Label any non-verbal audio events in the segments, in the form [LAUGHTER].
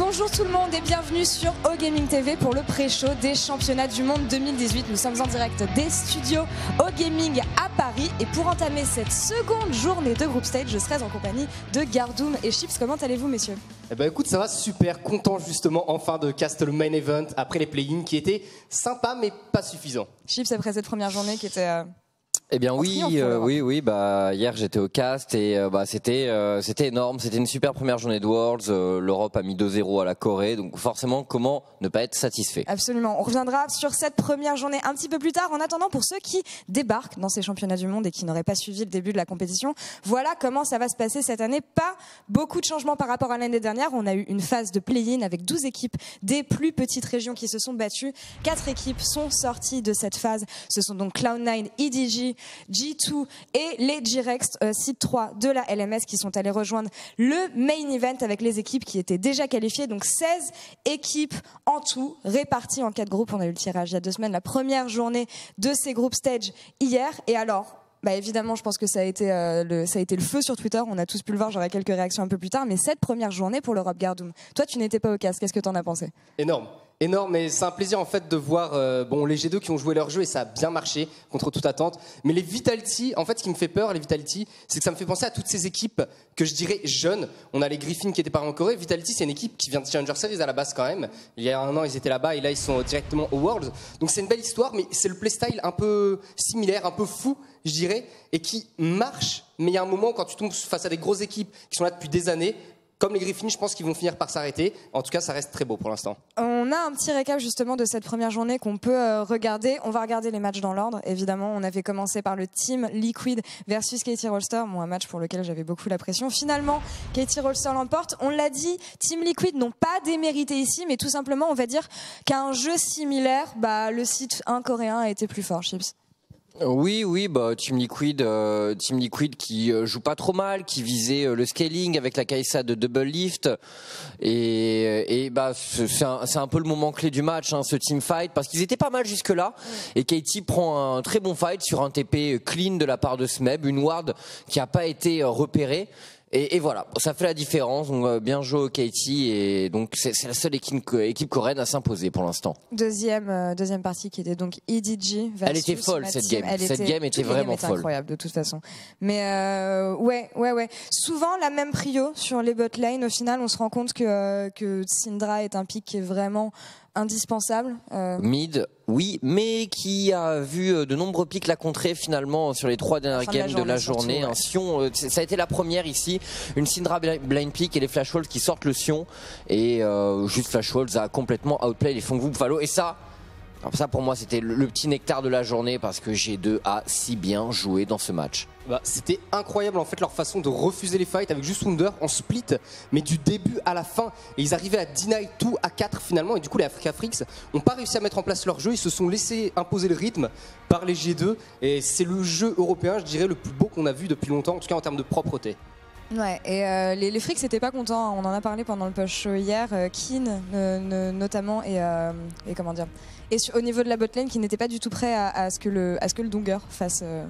bonjour tout le monde et bienvenue sur O Gaming TV pour le pré-show des championnats du monde 2018. Nous sommes en direct des studios O Gaming à Paris et pour entamer cette seconde journée de group stage, je serai en compagnie de Gardoum et Chips. Comment allez-vous messieurs? Eh ben écoute, ça va super, content justement enfin de cast le main event après les play-ins qui étaient sympas mais pas suffisants. Chips après cette première journée qui était euh, Eh bien En oui, euh, oui, oui. Bah hier j'étais au cast et euh, bah c'était euh, c'était énorme. C'était une super première journée de Worlds. Euh, L'Europe a mis 2-0 à la Corée, donc forcément comment ne pas être satisfait? Absolument. On reviendra sur cette première journée un petit peu plus tard. En attendant, pour ceux qui débarquent dans ces championnats du monde et qui n'auraient pas suivi le début de la compétition, voilà comment ça va se passer cette année. Pas beaucoup de changements par rapport à l'année dernière. On a eu une phase de play-in avec 12 équipes des plus petites régions qui se sont battues. Quatre équipes sont sorties de cette phase. Ce sont donc Cloud9, EDG, G2 et les G-Rex, site 3 de la LMS qui sont allés rejoindre le main event avec les équipes qui étaient déjà qualifiées. Donc 16 équipes en tout réparties en quatre groupes. On a eu le tirage il y a deux semaines, la première journée de ces groupes stage hier. Et alors, bah évidemment, je pense que ça a été euh, le ça a été le feu sur Twitter. On a tous pu le voir. J'aurai quelques réactions un peu plus tard. Mais cette première journée pour l'Europe Gardoum, toi, tu n'étais pas au casque. Qu'est-ce que t'en as pensé? Énorme. Énorme, et c'est un plaisir en fait de voir euh, bon, les G2 qui ont joué leur jeu et ça a bien marché contre toute attente. Mais les Vitality, en fait, ce qui me fait peur, les Vitality, c'est que ça me fait penser à toutes ces équipes que je dirais jeunes. On a les Griffins qui étaient pas en Corée. Vitality, c'est une équipe qui vient de Challenger Series à la base quand même. Il y a un an, ils étaient là-bas et là, ils sont directement au Worlds. Donc c'est une belle histoire, mais c'est le playstyle un peu similaire, un peu fou, je dirais, et qui marche. Mais il y a un moment quand tu tombes face à des grosses équipes qui sont là depuis des années. Comme les Griffins, je pense qu'ils vont finir par s'arrêter. En tout cas, ça reste très beau pour l'instant. On a un petit récap justement de cette première journée qu'on peut euh, regarder. On va regarder les matchs dans l'ordre. Évidemment, on avait commencé par le Team Liquid versus Katie Rolster, moi un match pour lequel j'avais beaucoup la pression. Finalement, Katie Rolster l'emporte. On l'a dit, Team Liquid n'ont pas démérité ici, mais tout simplement, on va dire qu'à un jeu similaire, bah, le site 1 coréen a été plus fort, Chips. Oui, oui, bah Team Liquid, euh, Team Liquid qui euh, joue pas trop mal, qui visait euh, le scaling avec la Kaisa de double lift. Et, et bah c'est un, un peu le moment clé du match, hein, ce team fight, parce qu'ils étaient pas mal jusque là et Katie prend un très bon fight sur un TP clean de la part de Smeb, une ward qui a pas été euh, repérée. Et, et voilà, ça fait la différence. Donc, bien joué au Katie et donc c'est la seule équipe, équipe coréenne à s'imposer pour l'instant. Deuxième, euh, deuxième partie qui était donc EDG. Elle était versus folle, cette game. Elle Cette game était vraiment était folle. incroyable de toute façon. Mais euh, ouais, ouais, ouais. Souvent la même prio sur les bot lane. Au final, on se rend compte que euh, que Syndra est un pick qui est vraiment indispensable. Euh, Mid, oui, mais qui a vu euh, de nombreux pics la contrer finalement sur les trois dernières fin de la games de la journée, journée. surtout, ouais. Un Sion, euh, ça a été la première ici, une Syndra bl- blind pick et les Flash Wolves qui sortent le Sion et euh, juste Flash Wolves a complètement outplay les Fongwu Buffalo et ça. Ça pour moi c'était le, le petit nectar de la journée parce que G2 a si bien joué dans ce match. Bah, C'était incroyable en fait leur façon de refuser les fights avec juste Wunder en split, mais du début à la fin. Et ils arrivaient à deny tout à 4 finalement. Et du coup, les Africa Freaks n'ont pas réussi à mettre en place leur jeu. Ils se sont laissés imposer le rythme par les G2. Et c'est le jeu européen, je dirais, le plus beau qu'on a vu depuis longtemps, en tout cas en termes de propreté. Ouais, et euh, les, les frics n'étaient pas contents. hein. On en a parlé pendant le push show hier. Euh, Keen, ne- ne- notamment, et, euh, et comment dire. Et sur- au niveau de la botlane, qui n'était pas du tout prêt à, à ce que le, à ce que le Donger fasse euh,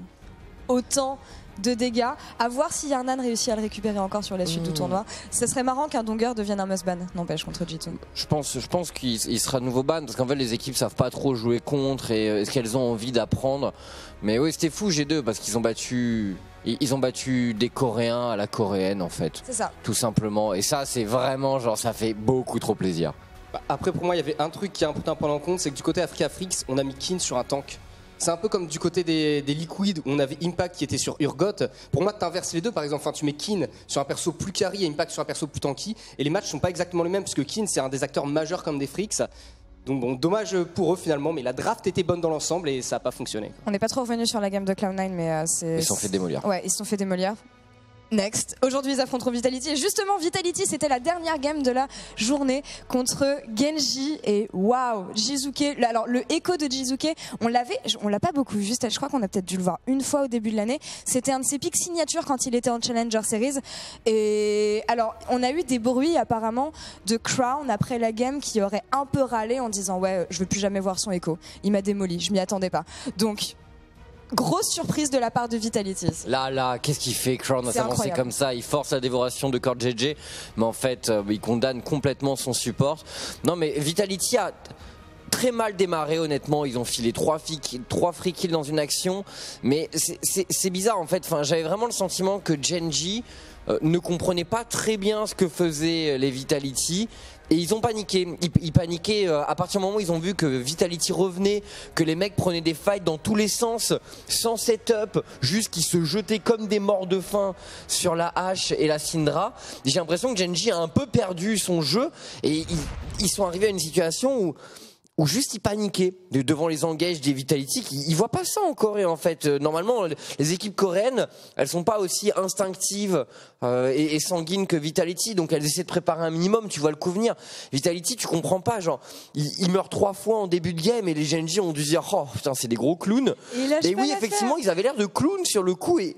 autant de dégâts. À voir si Yarnan réussit à le récupérer encore sur la suite du Mmh. tournoi. Ce serait marrant qu'un Donger devienne un must ban, n'empêche, contre G2. Je pense, je pense qu'il il sera nouveau ban parce qu'en fait les équipes savent pas trop jouer contre et est-ce qu'elles ont envie d'apprendre. Mais oui, c'était fou G2 parce qu'ils ont battu, ils ont battu des Coréens à la coréenne en fait, C'est ça. tout simplement. Et ça c'est vraiment genre ça fait beaucoup trop plaisir. Bah, Après, pour moi, il y avait un truc qui est important à prendre en compte, c'est que du côté Africa Freaks, on a mis Keen sur un tank. C'est un peu comme du côté des, des Liquid où on avait Impact qui était sur Urgot. Pour moi, tu inverses les deux, par exemple. Enfin, tu mets Keen sur un perso plus carry et Impact sur un perso plus tanky. Et les matchs sont pas exactement les mêmes puisque Keen, c'est un des acteurs majeurs comme des Freaks. Donc, bon, dommage pour eux finalement, mais la draft était bonne dans l'ensemble et ça n'a pas fonctionné. On n'est pas trop revenu sur la gamme de Cloud9, mais euh, c'est. Ils se sont fait démolir. Ouais, ils se sont fait démolir. Next. Aujourd'hui, ils affronteront Vitality. Et justement, Vitality, c'était la dernière game de la journée contre Genji et waouh, Jizuke. Alors, le écho de Jizuke, on l'avait, on l'a pas beaucoup vu, je crois qu'on a peut-être dû le voir une fois au début de l'année. C'était un de ses pics signatures quand il était en Challenger Series. Et alors, on a eu des bruits apparemment de Crown après la game qui aurait un peu râlé en disant ouais, je veux plus jamais voir son écho. Il m'a démoli, je m'y attendais pas. Donc, grosse surprise de la part de Vitality. Là, là, qu'est-ce qu'il fait Crown? À s'avancer comme ça Il force la dévoration de Core JJ, mais en fait, euh, il condamne complètement son support. Non, mais Vitality a très mal démarré, honnêtement. Ils ont filé trois, trois free kills dans une action, mais c'est- bizarre en fait. Enfin, J'avais vraiment le sentiment que Genji euh, ne comprenait pas très bien ce que faisaient les Vitality. Et ils ont paniqué. Ils, paniquaient euh, à partir du moment où ils ont vu que Vitality revenait, que les mecs prenaient des fights dans tous les sens, sans setup, juste qu'ils se jetaient comme des morts de faim sur la hache et la Syndra. J'ai l'impression que Genji a un peu perdu son jeu et ils sont arrivés à une situation où où juste ils paniquaient de- devant les engages des Vitality. Ils, ils voient pas ça en Corée en fait. Euh, Normalement, les équipes coréennes, elles sont pas aussi instinctives euh, et, et sanguines que Vitality, donc elles essaient de préparer un minimum. Tu vois le coup venir. Vitality, tu comprends pas, genre ils, ils meurent trois fois en début de game et les GNJ ont dû se dire oh putain c'est des gros clowns. Et, Et oui, effectivement, ils avaient l'air de clowns sur le coup et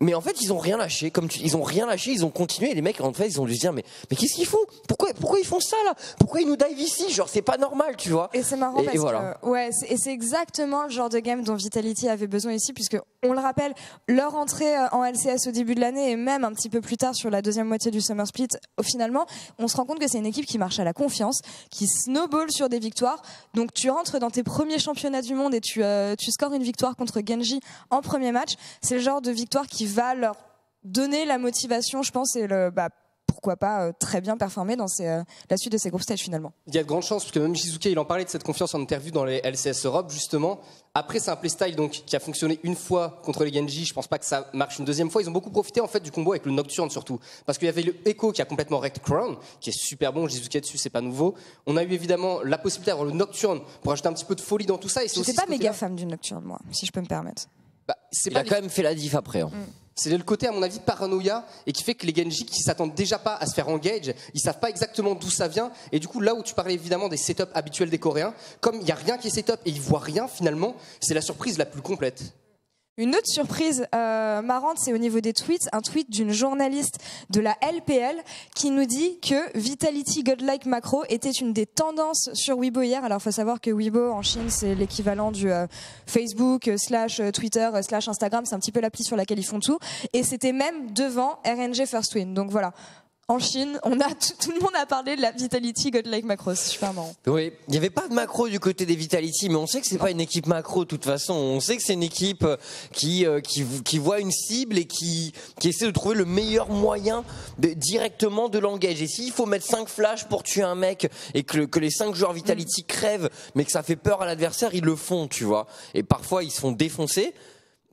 mais en fait, ils ont rien lâché. Comme tu, ils ont rien lâché, ils ont continué. Et les mecs, en fait, ils ont dû se dire, mais, mais qu'est-ce qu'ils font? Pourquoi, pourquoi ils font ça là? Pourquoi ils nous dive ici? Genre, c'est pas normal, tu vois. Et c'est marrant Et- parce et voilà. que ouais, et c'est exactement le genre de game dont Vitality avait besoin ici, puisque on le rappelle, leur entrée euh, en LCS au début de l'année et même un petit peu plus tard sur la deuxième moitié du Summer Split, finalement, on se rend compte que c'est une équipe qui marche à la confiance, qui snowball sur des victoires. Donc tu rentres dans tes premiers championnats du monde et tu, euh, tu scores une victoire contre Genji en premier match. C'est le genre de victoire qui va leur donner la motivation, je pense, et le bah, pourquoi pas euh, très bien performer dans ces, euh, la suite de ces groupes stage finalement. Il y a de grandes chances, parce que même Shizuke, il en parlait de cette confiance en interview dans les LCS Europe, justement. Après, c'est un playstyle donc, qui a fonctionné une fois contre les Genji. Je pense pas que ça marche une deuxième fois. Ils ont beaucoup profité en fait du combo avec le Nocturne surtout. Parce qu'il y avait le Echo qui a complètement wrecked Crown, qui est super bon. Shizuke dessus, c'est pas nouveau. On a eu évidemment la possibilité d'avoir le Nocturne pour ajouter un petit peu de folie dans tout ça. Et c'est Je aussi pas méga fan du Nocturne, moi, si je peux me permettre. Bah, c'est Il pas a quand même fait la diff après. hein. c'est le côté, à mon avis, paranoïa et qui fait que les Genji qui s'attendent déjà pas à se faire engage, ils savent pas exactement d'où ça vient. Et du coup, là où tu parlais évidemment des setups habituels des Coréens, comme il y a rien qui est setup et ils voient rien finalement, c'est la surprise la plus complète. Une autre surprise euh, marrante, c'est au niveau des tweets, un tweet d'une journaliste de la LPL qui nous dit que Vitality Godlike Macro était une des tendances sur Weibo hier. Alors, faut savoir que Weibo en Chine, c'est l'équivalent du euh, Facebook euh, slash euh, Twitter slash Instagram. C'est un petit peu l'appli sur laquelle ils font tout. Et c'était même devant RNG First Win. Donc voilà. En Chine, on a tout, tout le monde a parlé de la Vitality Godlike Macro. C'est super marrant. Oui, il n'y avait pas de macro du côté des Vitality, mais on sait que c'est pas une équipe macro de toute façon. On sait que c'est une équipe euh, qui, euh, qui qui voit une cible et qui qui essaie de trouver le meilleur moyen de, directement de l'engage. Et s'il faut mettre 5 flashs pour tuer un mec et que, le- que les 5 joueurs Vitality crèvent, mais que ça fait peur à l'adversaire, ils le font, tu vois. Et parfois ils se font défoncer.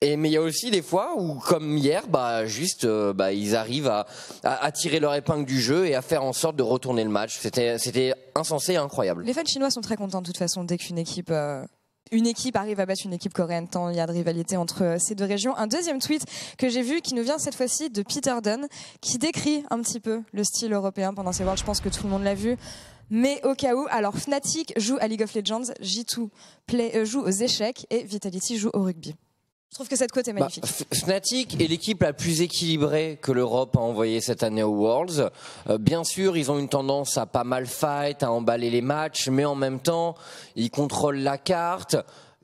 Mais il y a aussi des fois où, comme hier, bah juste, euh, bah ils arrivent à, à, tirer leur épingle du jeu et à faire en sorte de retourner le match. C'était insensé et incroyable. Les fans chinois sont très contents de toute façon dès qu'une équipe euh, équipe arrive à battre une équipe coréenne, tant il y a de rivalité entre euh, ces deux régions. Un deuxième tweet que j'ai vu qui nous vient cette fois-ci de Peter Dunn, qui décrit un petit peu le style européen pendant ces Worlds. Je pense que tout le monde l'a vu. Mais au cas où, alors Fnatic joue à League of Legends, J2 play, joue aux échecs et Vitality joue au rugby. Je trouve que cette côte est Bah, magnifique. Fnatic est l'équipe la plus équilibrée que l'Europe a envoyée cette année aux Worlds. Euh, bien sûr, ils ont une tendance à pas mal fight, à emballer les matchs, mais en même temps, ils contrôlent la carte.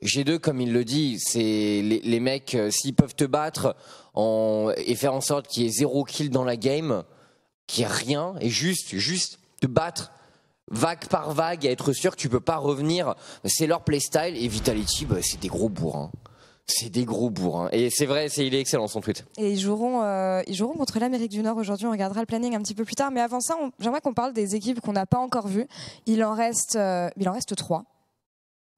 G2, comme il le dit, c'est les, les mecs, euh, s'ils peuvent te battre en, et faire en sorte qu'il y ait zéro kill dans la game, qu'il n'y ait rien, et juste, juste te battre vague par vague et être sûr que tu peux pas revenir, c'est leur playstyle. Et Vitality, bah, c'est des gros bourrins. C'est des gros bourrins. Et c'est vrai, c'est, il est excellent son tweet. Et ils joueront, euh, ils joueront contre l'Amérique du Nord aujourd'hui. On regardera le planning un petit peu plus tard. Mais avant ça, j'aimerais qu'on parle des équipes qu'on n'a pas encore vues. Il en reste, euh, il en reste trois.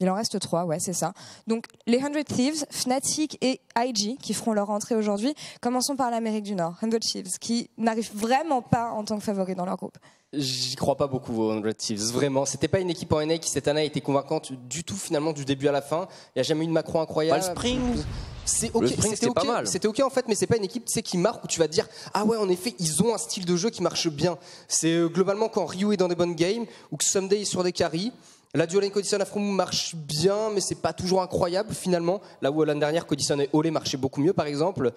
Il en reste trois, ouais, c'est ça. Donc les 100 Thieves, Fnatic et IG qui feront leur entrée aujourd'hui. Commençons par l'Amérique du Nord, 100 Thieves, qui n'arrivent vraiment pas en tant que favoris dans leur groupe. J'y crois pas beaucoup aux 100 Thieves. Vraiment, c'était pas une équipe en NA qui cette année a été convaincante du tout finalement du début à la fin. Il y a jamais eu de macro incroyable. Pas le Spring C'est ok, c'était pas ok, mal. C'était ok en fait, mais c'est pas une équipe tu sais, qui marque où tu vas te dire ah ouais en effet ils ont un style de jeu qui marche bien. C'est euh, globalement quand Ryu est dans des bonnes games ou que Someday est sur des carries. La dual lane Codison Afromu marche bien, mais c'est pas toujours incroyable finalement. Là où l'année dernière Codison et Olé marchaient beaucoup mieux par exemple.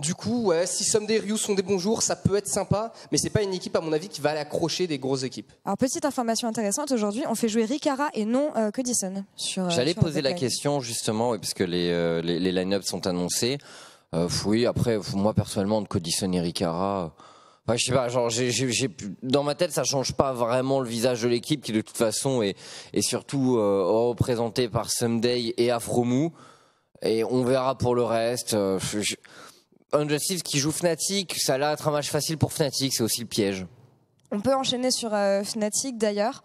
Du coup, ouais, si Someday Ryu sont des bons jours, ça peut être sympa, mais c'est pas une équipe à mon avis qui va aller accrocher des grosses équipes. Alors petite information intéressante aujourd'hui, on fait jouer Rikara et non euh, Codison sur. euh, J'allais poser la question justement, oui, parce que les, euh, les, les line-ups sont annoncés. Euh, oui, après, moi personnellement, de Codison et Riccara, je sais pas, genre, dans ma tête, ça change pas vraiment le visage de l'équipe qui de toute façon est, surtout euh, représenté par Someday et Afromu. Et on verra pour le reste. Euh, Unjustice qui joue Fnatic, ça a l'air d'être un match facile pour Fnatic, c'est aussi le piège. On peut enchaîner sur euh, Fnatic d'ailleurs,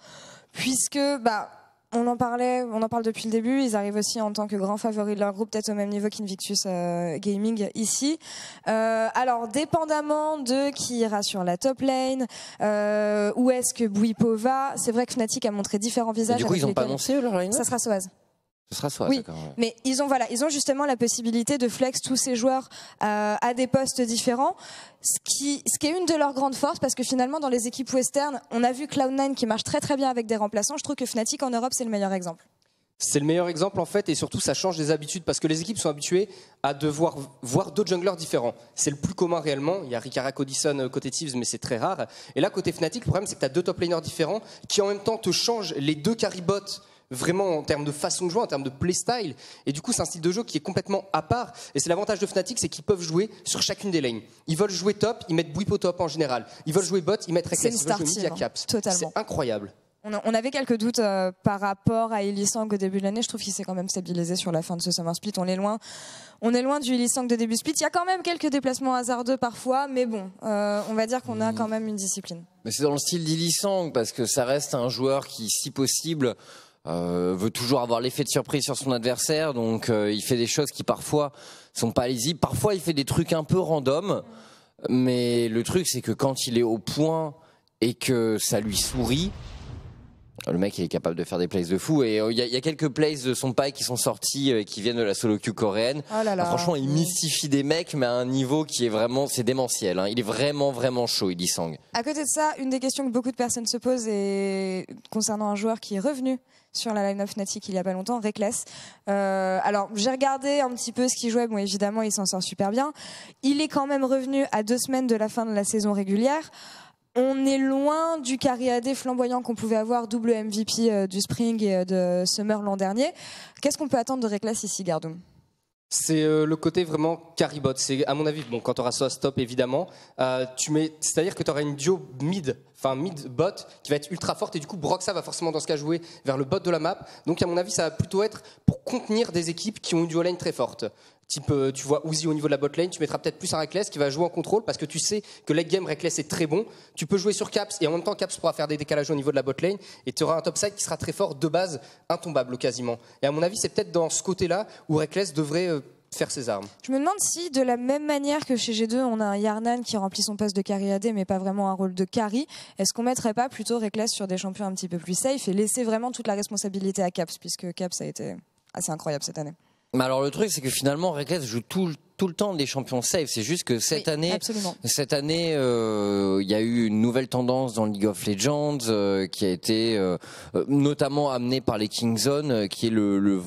puisque bah on en parlait, on en parle depuis le début. Ils arrivent aussi en tant que grand favori de leur groupe, peut-être au même niveau qu'Invictus euh, Gaming ici. Euh, alors, dépendamment de qui ira sur la top lane, euh, où est-ce que Bouipo va, c'est vrai que Fnatic a montré différents Et visages. du coup, ils ont pas annoncé leur line Ça sera Soaz. Ce sera soit, Oui. Mais ils ont voilà, ils ont justement la possibilité de flex tous ces joueurs euh, à des postes différents, ce qui, ce qui est une de leurs grandes forces parce que finalement dans les équipes western, on a vu Cloud9 qui marche très très bien avec des remplaçants. Je trouve que Fnatic en Europe c'est le meilleur exemple. C'est le meilleur exemple en fait, et surtout ça change des habitudes parce que les équipes sont habituées à devoir voir d'autres junglers différents. C'est le plus commun réellement. Il y a Rikara Codison euh, côté Thieves, mais c'est très rare. Et là, côté Fnatic, le problème c'est que tu as deux top laners différents qui en même temps te changent les deux carry bots vraiment en termes de façon de jouer, en termes de playstyle. Et du coup, c'est un style de jeu qui est complètement à part. Et c'est l'avantage de Fnatic, c'est qu'ils peuvent jouer sur chacune des lanes. Ils veulent jouer top, ils mettent Bwipo top en général. Ils veulent jouer bot, ils mettent C'est Reckless. une Ils veulent jouer star mid, hein. Caps. Totalement. C'est incroyable. On, avait quelques doutes euh, par rapport à Illisang au début de l'année. Je trouve qu'il s'est quand même stabilisé sur la fin de ce Summer Split. On est loin, on est loin du Illisang de début split. Il y a quand même quelques déplacements hasardeux parfois, mais bon, euh, on va dire qu'on a quand même une discipline. Mais c'est dans le style d'Ilisang parce que ça reste un joueur qui, si possible, euh, veut toujours avoir l'effet de surprise sur son adversaire. Donc euh, il fait des choses qui parfois sont pas lisibles. Parfois il fait des trucs un peu random. Mais le truc c'est que quand il est au point et que ça lui sourit, le mec il est capable de faire des plays de fou. Et euh, il y, a- il y a quelques plays de son paille qui sont sortis euh, qui viennent de la solo queue coréenne. Oh là là. Ah, franchement, il mystifie des mecs, mais à un niveau qui est vraiment, c'est démentiel. hein. Il est vraiment, vraiment chaud, Ilisang. À côté de ça, une des questions que beaucoup de personnes se posent est concernant un joueur qui est revenu sur la line of Fnatic il y a pas longtemps, Reckless. Euh, alors j'ai regardé un petit peu ce qu'il jouait. Bon, évidemment, il s'en sort super bien. Il est quand même revenu à deux semaines de la fin de la saison régulière. On est loin du carry AD flamboyant qu'on pouvait avoir, double MVP euh, du Spring et euh, de Summer l'an dernier. Qu'est-ce qu'on peut attendre de Reckless ici, Gardoum C'est euh, le côté vraiment carry-bot. C'est à mon avis, bon, quand tu auras ça stop évidemment, tu mets, c'est-à-dire que tu auras une duo mid, enfin mid bot qui va être ultra forte et du coup Broxa va forcément dans ce cas jouer vers le bot de la map. Donc à mon avis, ça va plutôt être pour contenir des équipes qui ont une duo lane très forte. Type, euh, tu vois Uzi au niveau de la bot lane, tu mettras peut-être plus un Reckless qui va jouer en contrôle parce que tu sais que late game Reckless est très bon. Tu peux jouer sur Caps et en même temps Caps pourra faire des décalages au niveau de la bot lane et tu auras un topside qui sera très fort de base, intombable quasiment. Et à mon avis, c'est peut-être dans ce côté-là où Reckless devrait euh, faire ses armes. Je me demande si, de la même manière que chez G2, on a un Yarnan qui remplit son poste de carry AD, mais pas vraiment un rôle de carry, est-ce qu'on mettrait pas plutôt Reckless sur des champions un petit peu plus safe et laisser vraiment toute la responsabilité à Caps, puisque Caps a été assez incroyable cette année? Mais alors le truc, c'est que finalement, Reckless joue tout, le- tout le temps des champions safe. C'est juste que cette Oui, année, Absolument. Cette année, euh, il y a eu une nouvelle tendance dans League of Legends euh, qui a été euh, notamment amenée par les Kingzone, qui est le, le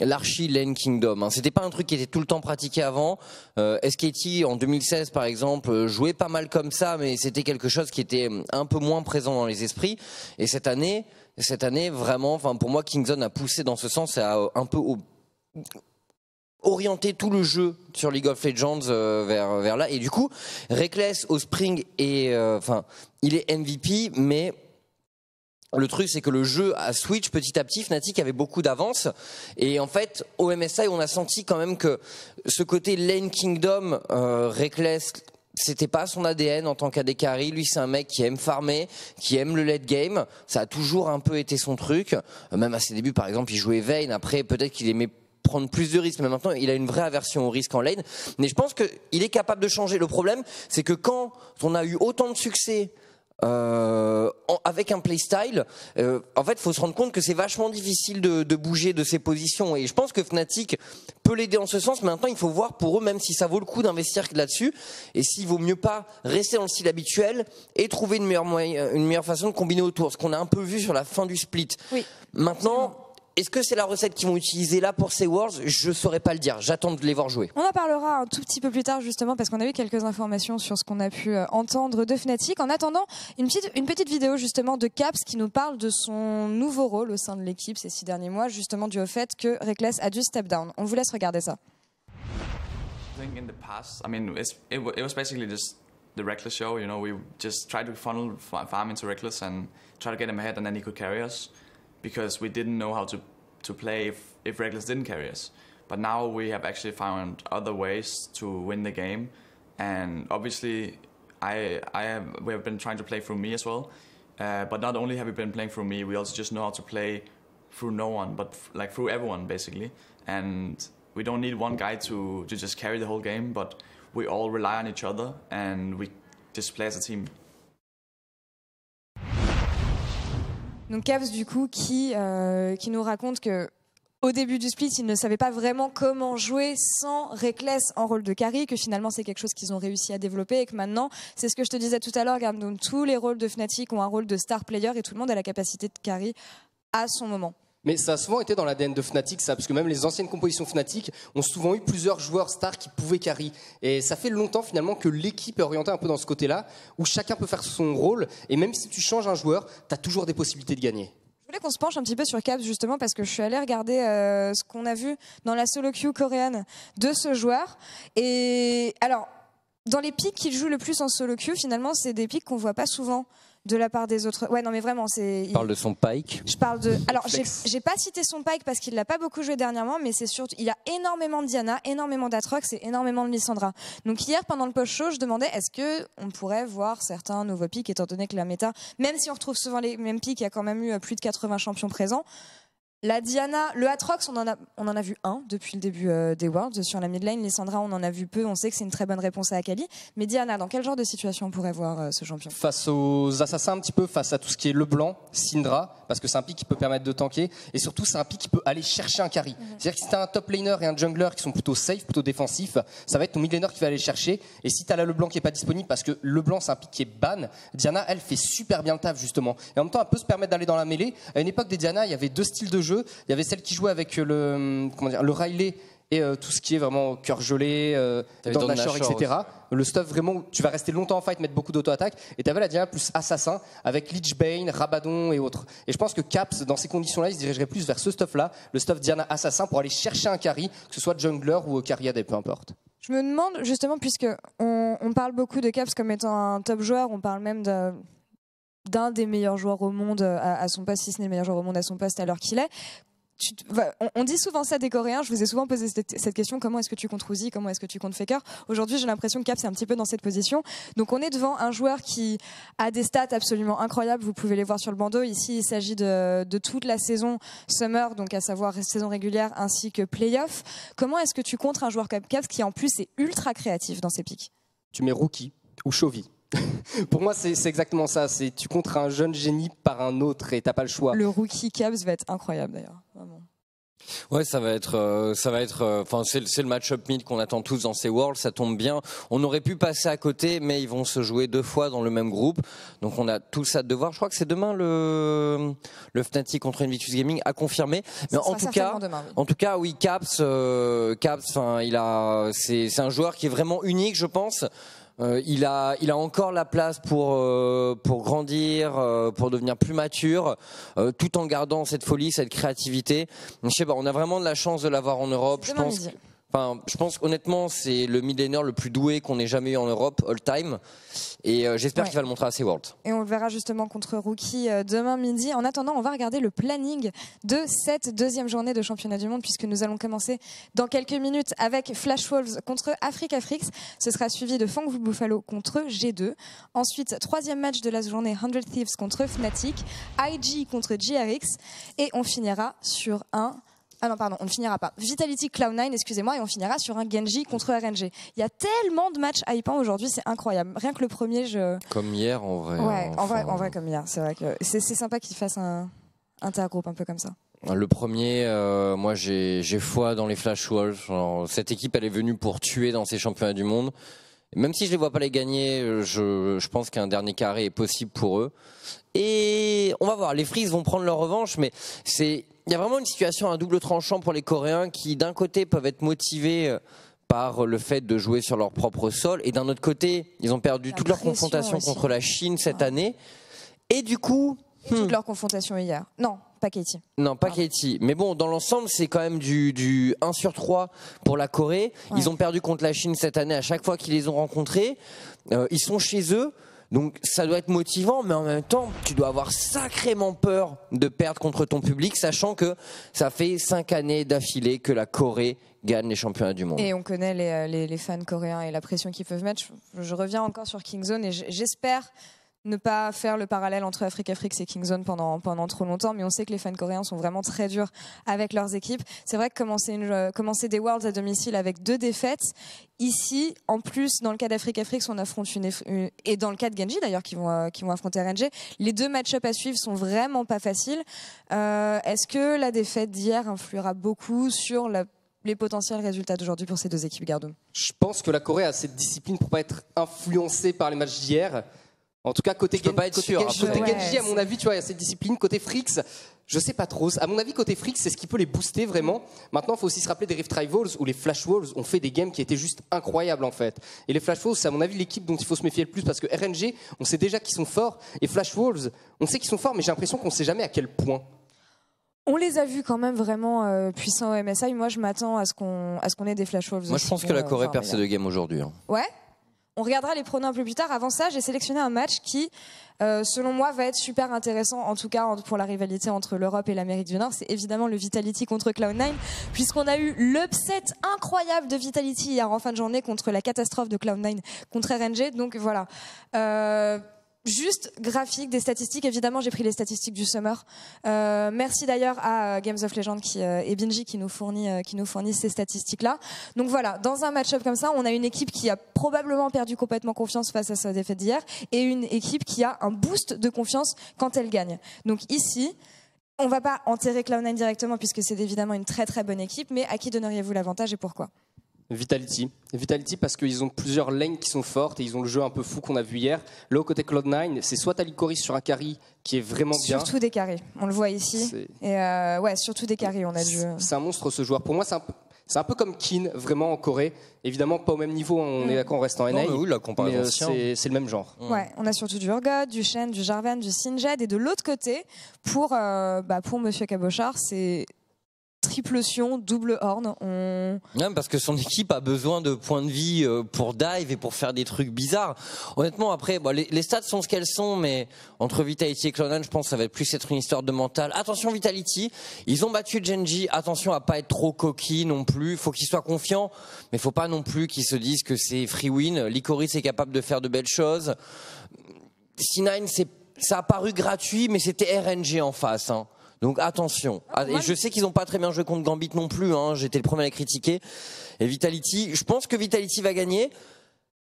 l'archi lane kingdom. Hein. C'était pas un truc qui était tout le temps pratiqué avant. Euh, SKT en 2016 par exemple jouait pas mal comme ça, mais c'était quelque chose qui était un peu moins présent dans les esprits. Et cette année, cette année vraiment, enfin pour moi, Kingzone a poussé dans ce sens, et a un peu orienté tout le jeu sur League of Legends euh, vers là. Et du coup, Reckless au Spring et euh, enfin, il est MVP, mais le truc, c'est que le jeu a switch petit à petit. Fnatic avait beaucoup d'avance. Et en fait, au MSI, on a senti quand même que ce côté Lane Kingdom, euh, Reckless, c'était pas son ADN en tant qu'AD. Lui, c'est un mec qui aime farmer, qui aime le late game. Ça a toujours un peu été son truc. Euh, Même à ses débuts, par exemple, il jouait Vayne. Après, peut-être qu'il aimait prendre plus de risques, mais maintenant il a une vraie aversion au risque en lane. Mais je pense qu'il est capable de changer. Le problème, c'est que quand on a eu autant de succès euh, en- avec un playstyle, euh, en fait, faut se rendre compte que c'est vachement difficile de, de bouger de ses positions. Et je pense que Fnatic peut l'aider en ce sens. Mais maintenant, il faut voir pour eux, même si ça vaut le coup d'investir là-dessus, et s'il vaut mieux pas rester dans le style habituel et trouver une meilleure, moyen- une meilleure façon de combiner autour. Ce qu'on a un peu vu sur la fin du split. Oui. Maintenant. Est-ce que c'est la recette qu'ils vont utiliser là pour ces Worlds? Je saurais pas le dire. J'attends de les voir jouer. On en parlera un tout petit peu plus tard justement parce qu'on a eu quelques informations sur ce qu'on a pu euh, entendre de Fnatic. En attendant, une petite, une petite vidéo justement de Caps qui nous parle de son nouveau rôle au sein de l'équipe ces six derniers mois, justement dû au fait que Reckless a dû step down. On vous laisse regarder ça. I think in the past, I mean, it's, it, it was basically just the Reckless show. You know, we just tried to funnel farm into Reckless and try to get him ahead, and then he could carry us because we didn't know how to to play if if Reckless didn't carry us. But now we have actually found other ways to win the game, and obviously, I I have we have been trying to play through me as well. Uh, but not only have we been playing through me, we also just know how to play through no one, but like through everyone basically. And we don't need one guy to, to just carry the whole game, but we all rely on each other and we just play as a team. Donc Caps du coup qui euh, qui nous raconte que au début du split, ils ne savaient pas vraiment comment jouer sans Reckless en rôle de carry, que finalement c'est quelque chose qu'ils ont réussi à développer et que maintenant, c'est ce que je te disais tout à l'heure, regarde, donc, tous les rôles de Fnatic ont un rôle de star player et tout le monde a la capacité de carry à son moment. Mais ça a souvent été dans l'ADN de Fnatic, ça, parce que même les anciennes compositions Fnatic ont souvent eu plusieurs joueurs stars qui pouvaient carry. Et ça fait longtemps finalement que l'équipe est orientée un peu dans ce côté-là, où chacun peut faire son rôle, et même si tu changes un joueur, tu as toujours des possibilités de gagner. Je voulais qu'on se penche un petit peu sur Caps justement parce que je suis allée regarder euh, ce qu'on a vu dans la solo queue coréenne de ce joueur. Et alors, dans les pics qu'il joue le plus en solo queue, finalement, c'est des pics qu'on voit pas souvent de la part des autres. Ouais, non, mais vraiment, c'est. On parle de son Pike. Je parle de. Alors, j'ai pas cité son Pike parce qu'il l'a pas beaucoup joué dernièrement, mais c'est surtout. Il a énormément de Diana, énormément d'Atrox et énormément de Lissandra. Donc, hier, pendant le post-show, je demandais est-ce que on pourrait voir certains nouveaux pics, étant donné que la méta, même si on retrouve souvent les mêmes pics, il y a quand même eu euh, plus de 80 champions présents. La Diana, le Atrox, on en a, on en a vu un depuis le début euh, des Worlds sur la mid lane. Lissandra, on en a vu peu. On sait que c'est une très bonne réponse à Akali. Mais Diana, dans quel genre de situation on pourrait voir euh, ce champion? Face aux assassins un petit peu, face à tout ce qui est le blanc, Syndra, parce que c'est un pick qui peut permettre de tanker, et surtout c'est un pick qui peut aller chercher un carry. C'est-à-dire que si t'as un top laner et un jungler qui sont plutôt safe, plutôt défensifs, ça va être ton mid laner qui va aller chercher, et si t'as là le blanc qui est pas disponible, parce que le blanc c'est un pick qui est ban, Diana elle fait super bien le taf justement, et en même temps elle peut se permettre d'aller dans la mêlée. À une époque des Diana, il y avait deux styles de jeu, il y avait celle qui jouait avec le, comment dire, le Riley, et euh, tout ce qui est vraiment cœur gelé, euh, dans Nashor, etc. Le stuff vraiment, tu vas rester longtemps en fight, mettre beaucoup d'auto-attaque. Et t'avais la Diana plus assassin avec Lich Bane, Rabadon et autres. Et je pense que Caps, dans ces conditions-là, il se dirigerait plus vers ce stuff-là, le stuff Diana assassin, pour aller chercher un carry, que ce soit jungler ou carry AD, peu importe. Je me demande justement, puisque on, on parle beaucoup de Caps comme étant un top joueur, on parle même de- d'un des meilleurs joueurs au monde à, à son poste, si ce n'est le meilleur joueur au monde à son poste à l'heure qu'il est. on, dit souvent ça des Coréens. Je vous ai souvent posé cette, question comment est-ce que tu comptes Uzi Comment est-ce que tu comptes Faker? Aujourd'hui, j'ai l'impression que Cap c'est un petit peu dans cette position. Donc, on est devant un joueur qui a des stats absolument incroyables. Vous pouvez les voir sur le bandeau. Ici, il s'agit de, de toute la saison summer, donc à savoir saison régulière ainsi que playoff. Comment est-ce que tu comptes un joueur comme Cap qui en plus est ultra créatif dans ses pics? Tu mets rookie ou Chovy. [LAUGHS] Pour moi, c'est exactement ça. C'est tu contre un jeune génie par un autre et t'as pas le choix. Le rookie Cavs va être incroyable d'ailleurs. Vraiment. Ouais, ça va être, euh, ça va être, euh, enfin, c'est le- c'est le match-up mid qu'on attend tous dans ces Worlds. Ça tombe bien. On aurait pu passer à côté, mais ils vont se jouer deux fois dans le même groupe. Donc, on a tous hâte de voir. Je crois que c'est demain le le Fnatic contre Invictus Gaming à confirmer. Mais Ça en tout cas, certainement demain, oui. en tout cas, oui, Caps, euh, Caps, enfin, il a, c'est, c'est un joueur qui est vraiment unique, je pense. Euh, il a, il a encore la place pour euh, pour grandir, euh, pour devenir plus mature, tout en gardant cette folie, cette créativité. Je sais pas, on a vraiment de la chance de l'avoir en Europe. Je pense. Enfin, je pense honnêtement, c'est le mid-laner le plus doué qu'on ait jamais eu en Europe, all time. Et euh, j'espère Ouais. qu'il va le montrer à ces Worlds. Et on le verra justement contre Rookie euh, demain midi. En attendant, on va regarder le planning de cette deuxième journée de championnat du monde puisque nous allons commencer dans quelques minutes avec Flash Wolves contre Africa. Ce sera suivi de Fang Buffalo contre G2. Ensuite, troisième match de la journée, 100 Thieves contre Fnatic, IG contre GRX. Et on finira sur un... Ah non, pardon, on ne finira pas. Vitality Cloud9, excusez-moi, et on finira sur un Genji contre RNG. Il y a tellement de matchs hypants aujourd'hui, c'est incroyable. Rien que le premier, je, Comme hier, en vrai. Ouais, en vrai, en vrai comme hier. C'est vrai que c'est sympa qu'ils fassent un intergroupe un peu comme ça. Le premier, euh, moi j'ai foi dans les Flash Wolves. Cette équipe, elle est venue pour tuer dans ces championnats du monde. Même si je les vois pas les gagner, je, je pense qu'un dernier carré est possible pour eux. Et on va voir, les Freeze vont prendre leur revanche, mais c'est il y a vraiment une situation à double tranchant pour les Coréens qui d'un côté peuvent être motivés euh, par le fait de jouer sur leur propre sol et d'un autre côté ils ont perdu La toute leur confrontation aussi. contre la Chine cette année et du coup Et toute leur confrontation hier. Non, pas Katie. non, pas Pardon. Katie. Mais bon, dans l'ensemble, c'est quand même du, du 1 sur 3 pour la Corée. Ouais. Ils ont perdu contre la Chine cette année à chaque fois qu'ils les ont rencontrés. Euh, ils sont chez eux. Donc ça doit être motivant, mais en même temps, tu dois avoir sacrément peur de perdre contre ton public, sachant que ça fait cinq années d'affilée que la Corée gagne les championnats du monde. Et on connaît les, euh, les, fans coréens et la pression qu'ils peuvent mettre. Je, reviens encore sur Kingzone et j- j'espère ne pas faire le parallèle entre Afrique Afrique et Kingzone pendant pendant trop longtemps, mais on sait que les fans coréens sont vraiment très durs avec leurs équipes. C'est vrai que commencer euh, des Worlds à domicile avec deux défaites ici, en plus dans le cas d'Afrique Afrique, on affronte une, et dans le cas de Genji d'ailleurs qui vont euh, affronter RNG, les deux match-up à suivre sont vraiment pas faciles. Euh, Est-ce que la défaite d'hier influera beaucoup sur les potentiels résultats d'aujourd'hui pour ces deux équipes Gardoum. Je pense que la Corée a cette discipline pour pas être influencée par les matchs d'hier. En tout cas, côté, Je peux pas être côté sûr, après. côté Genji, à mon avis, tu vois, il y a cette discipline. Côté Frix, je sais pas trop. À mon avis, côté Frix, c'est ce qui peut les booster vraiment. Maintenant, il faut aussi se rappeler des Rift Rivals où les Flash Wolves ont fait des games qui étaient juste incroyables en fait. Et les Flash Wolves, c'est à mon avis l'équipe dont il faut se méfier le plus parce que RNG, on sait déjà qu'ils sont forts. Et Flash Wolves, on sait qu'ils sont forts, mais j'ai l'impression qu'on sait jamais à quel point. On les a vus quand même vraiment euh, puissants au MSI. Moi, je m'attends à ce qu'on à ce qu'on ait des Flash Wolves. Moi, je pense que la Corée perd ses deux games aujourd'hui. hein. Ouais? On regardera les pronos un peu plus tard. Avant ça, j'ai sélectionné un match qui, euh, selon moi, va être super intéressant, en tout cas pour la rivalité entre l'Europe et l'Amérique du Nord. C'est évidemment le Vitality contre Cloud9, puisqu'on a eu l'upset incroyable de Vitality hier en fin de journée contre la catastrophe de Cloud9 contre RNG. Donc voilà. Euh, Juste graphique, des statistiques. Évidemment, j'ai pris les statistiques du Summer. Euh, merci d'ailleurs à euh, Games of Legends qui, euh, et Binji qui nous fournit, euh, qui nous fournit ces statistiques-là. Donc voilà, dans un match-up comme ça, on a une équipe qui a probablement perdu complètement confiance face à sa défaite d'hier et une équipe qui a un boost de confiance quand elle gagne. Donc ici, on va pas enterrer Cloud9 directement puisque c'est évidemment une très très bonne équipe, mais à qui donneriez-vous l'avantage et pourquoi? Vitality. Vitality parce qu'ils ont plusieurs lanes qui sont fortes et ils ont le jeu un peu fou qu'on a vu hier. Là, au côté Cloud9, c'est soit Talikoris sur un carry qui est vraiment bien. Surtout des carrés, on le voit ici. Et euh, ouais, surtout des carrés, on a du. C'est c'est un monstre ce joueur. Pour moi, c'est un, peu- c'est un peu comme Keane, vraiment en Corée. Évidemment, pas au même niveau, on Mm. est d'accord, on reste en NA. Non, mais oui, la comparaison euh, c'est c'est le même genre. Ouais, on a surtout du Urgot, du Shen, du Jarvan, du Sinjad. Et de l'autre côté, pour, euh, bah, pour Monsieur Cabochard, c'est triple sion, double horn. On... Même parce que son équipe a besoin de points de vie euh, pour dive et pour faire des trucs bizarres. Honnêtement, après, les, stats sont ce qu'elles sont, mais entre Vitality et Cloud9, je pense que ça va plus être une histoire de mental. Attention Vitality, ils ont battu Genji. Attention à pas être trop coquille non plus. Faut qu'ils soient confiants, mais faut pas non plus qu'ils se disent que c'est free win. Licorice est capable de faire de belles choses. C9, c'est ça a paru gratuit, mais c'était RNG en face. Hein. Donc attention. Ah, Et je sais qu'ils n'ont pas très bien joué contre Gambit non plus. Hein. J'étais le premier à les critiquer. Et Vitality, je pense que Vitality va gagner.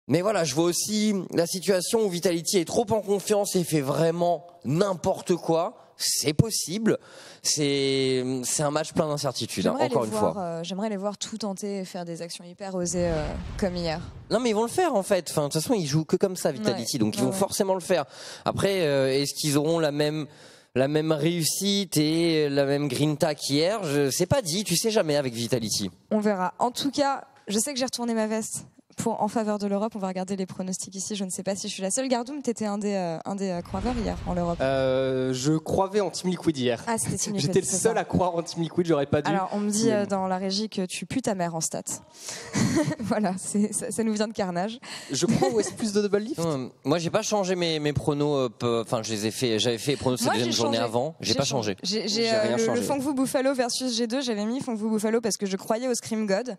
Mais voilà, je vois aussi la situation où Vitality est trop en confiance et fait vraiment n'importe quoi. C'est possible. C'est c'est un match plein d'incertitudes. hein, encore une voir, fois. euh, J'aimerais les voir tout tenter et faire des actions hyper osées euh, comme hier. Non, mais ils vont le faire en fait. Enfin, de toute façon, ils jouent que comme ça, Vitality, Ouais. donc ils Ouais, vont ouais. forcément le faire. Après, euh, est-ce qu'ils auront la même la même réussite et la même grinta qu'hier Je sais pas dit. Tu sais jamais avec Vitality. On verra. En tout cas, je sais que j'ai retourné ma veste pour, en faveur de l'Europe. On va regarder les pronostics ici. Je ne sais pas si je suis la seule. Gardoum, t'étais un des, euh, un des euh, croiveurs hier en Europe. Euh, je croyais en Team Liquid hier. Ah, c'était Team [LAUGHS] Liquid, J'étais le seul ça. à croire en Team Liquid, j'aurais pas dû. Alors, on me dit euh, dans la régie que tu pues ta mère en stats. [LAUGHS] voilà, ça, ça nous vient de carnage. Je crois au S plus de double lift? Non, [LAUGHS] moi, j'ai pas changé mes, mes pronos. euh, Enfin, je les ai fait. J'avais fait les pronos cette Moi, deuxième j'ai journée changé. avant. J'ai pas changé. J'ai J'ai j'ai, euh, rien le, changé. le Fangfu Buffalo versus G2, j'avais mis Fangfu Buffalo parce que je croyais aux Scream God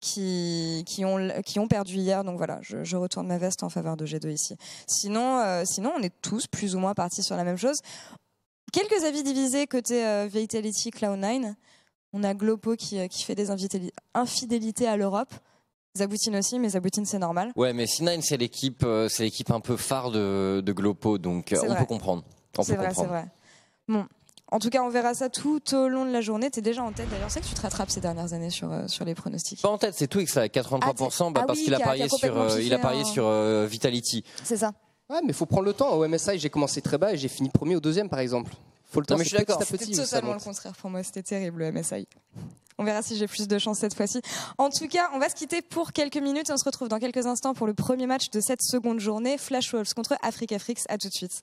qui, qui, ont, qui ont perdu hier. Donc voilà, je, je retourne ma veste en faveur de G2 ici. Sinon, euh, sinon, on est tous plus ou moins partis sur la même chose. Quelques avis divisés côté euh, Vitality Cloud9. On a Glopo qui, euh, qui fait des infidélités à l'Europe. Zaboutine aussi, mais Zaboutine c'est normal. Ouais, mais C9 c'est l'équipe, c'est l'équipe un peu phare de, de Glopo, donc on vrai. peut comprendre. C'est vrai, c'est vrai. Bon, en tout cas, on verra ça tout au long de la journée. T'es déjà en tête d'ailleurs. C'est que tu te rattrapes ces dernières années sur, euh, sur les pronostics. Pas en tête, c'est Twix avec 83%, bah, Ah, c'est- parce oui, qu'il a parié sur, euh, il a parié sur euh, Vitality. C'est ça. Ouais, mais faut prendre le temps. Au MSI, j'ai commencé très bas et j'ai fini premier ou deuxième, par exemple. Faut le temps. mais je suis d'accord. À C'était totalement le contraire pour moi. C'était terrible le MSI. On verra si j'ai plus de chance cette fois-ci. En tout cas, on va se quitter pour quelques minutes et on se retrouve dans quelques instants pour le premier match de cette seconde journée. Flash Wolves contre Africa Frix. À tout de suite.